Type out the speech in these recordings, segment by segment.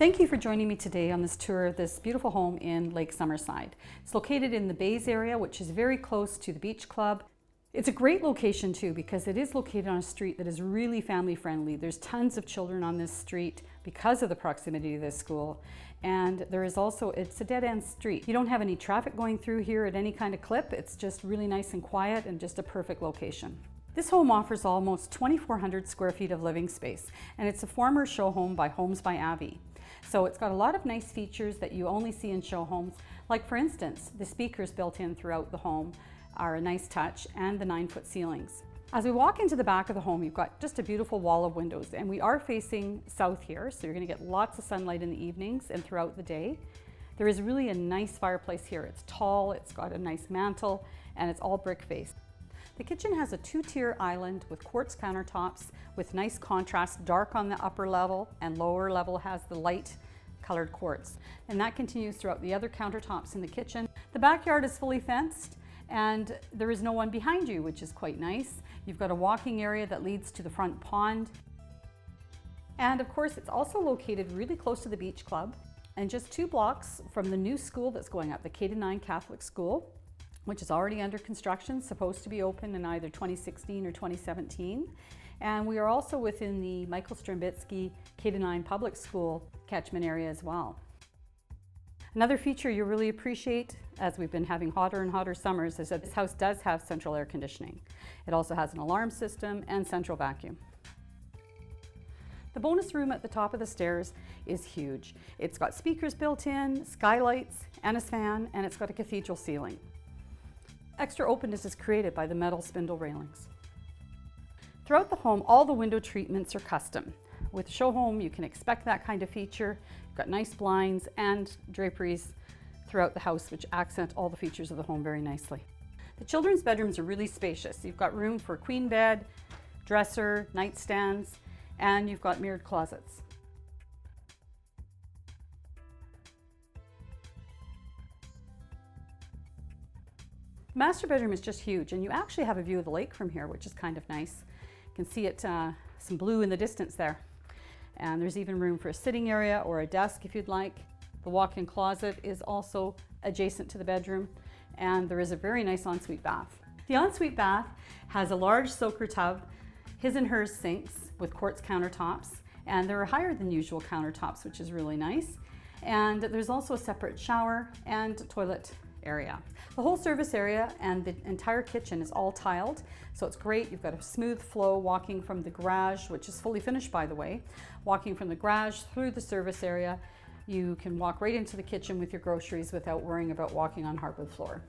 Thank you for joining me today on this tour of this beautiful home in Lake Summerside. It's located in the Bays area, which is very close to the beach club. It's a great location too because it is located on a street that is really family friendly. There's tons of children on this street because of the proximity to this school. And there is also, it's a dead end street. You don't have any traffic going through here at any kind of clip. It's just really nice and quiet and just a perfect location. This home offers almost 2,400 square feet of living space, and it's a former show home by Homes by Avi. So it's got a lot of nice features that you only see in show homes, like for instance, the speakers built in throughout the home are a nice touch and the nine foot ceilings. As we walk into the back of the home, you've got just a beautiful wall of windows and we are facing south here, so you're gonna get lots of sunlight in the evenings and throughout the day. There is really a nice fireplace here. It's tall, it's got a nice mantle, and it's all brick faced. The kitchen has a two-tier island with quartz countertops with nice contrast, dark on the upper level and lower level has the light colored quartz. And that continues throughout the other countertops in the kitchen. The backyard is fully fenced and there is no one behind you, which is quite nice. You've got a walking area that leads to the front pond. And of course, it's also located really close to the beach club and just two blocks from the new school that's going up, the K-9 Catholic School which is already under construction, supposed to be open in either 2016 or 2017. And we are also within the Michael Strembitsky K-9 Public School catchment area as well. Another feature you really appreciate as we've been having hotter and hotter summers is that this house does have central air conditioning. It also has an alarm system and central vacuum. The bonus room at the top of the stairs is huge. It's got speakers built in, skylights, and a fan, and it's got a cathedral ceiling. Extra openness is created by the metal spindle railings. Throughout the home, all the window treatments are custom. With Show Home, you can expect that kind of feature. You've got nice blinds and draperies throughout the house, which accent all the features of the home very nicely. The children's bedrooms are really spacious. You've got room for queen bed, dresser, nightstands, and you've got mirrored closets. Master bedroom is just huge and you actually have a view of the lake from here, which is kind of nice. You can see it, uh, some blue in the distance there. And there's even room for a sitting area or a desk if you'd like. The walk-in closet is also adjacent to the bedroom and there is a very nice ensuite bath. The ensuite bath has a large soaker tub, his and hers sinks with quartz countertops and there are higher than usual countertops which is really nice. And there's also a separate shower and toilet area. The whole service area and the entire kitchen is all tiled, so it's great. You've got a smooth flow walking from the garage, which is fully finished by the way, walking from the garage through the service area. You can walk right into the kitchen with your groceries without worrying about walking on hardwood floor.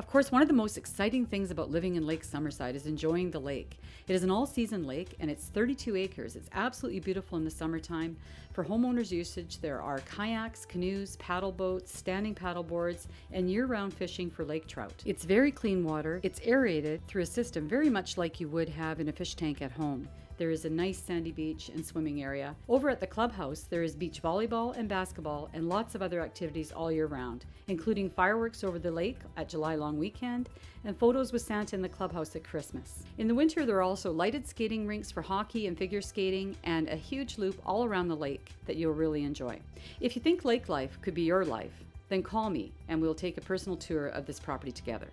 Of course, one of the most exciting things about living in Lake Summerside is enjoying the lake. It is an all season lake and it's 32 acres. It's absolutely beautiful in the summertime. For homeowners' usage, there are kayaks, canoes, paddle boats, standing paddle boards, and year round fishing for lake trout. It's very clean water. It's aerated through a system very much like you would have in a fish tank at home. There is a nice sandy beach and swimming area. Over at the clubhouse, there is beach volleyball and basketball and lots of other activities all year round, including fireworks over the lake at July long weekend and photos with Santa in the clubhouse at Christmas. In the winter, there are also lighted skating rinks for hockey and figure skating and a huge loop all around the lake that you'll really enjoy. If you think lake life could be your life, then call me and we'll take a personal tour of this property together.